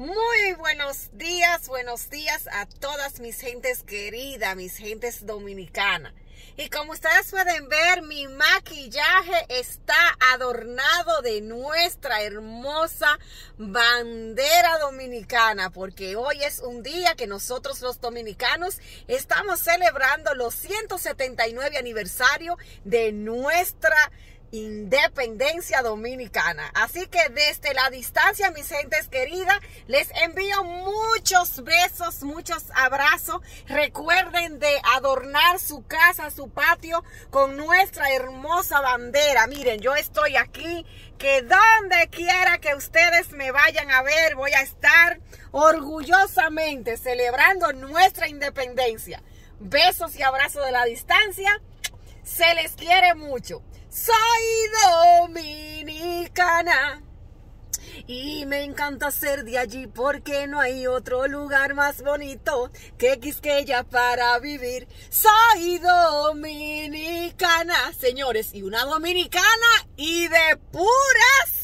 Muy buenos días, buenos días a todas mis gentes queridas, mis gentes dominicanas. Y como ustedes pueden ver, mi maquillaje está adornado de nuestra hermosa bandera dominicana, porque hoy es un día que nosotros los dominicanos estamos celebrando los 179 aniversario de nuestra independencia dominicana. Así que desde la distancia, mis gentes queridas, les envío muchos besos, muchos abrazos. Recuerden de adornar su casa, su patio con nuestra hermosa bandera. Miren, yo estoy aquí, que donde quiera que ustedes me vayan a ver, voy a estar orgullosamente celebrando nuestra independencia. Besos y abrazos de la distancia. Se les quiere mucho. Soy dominicana. Y me encanta ser de allí porque no hay otro lugar más bonito que Quisqueya para vivir. Soy dominicana, señores, y una dominicana y de pura cepa.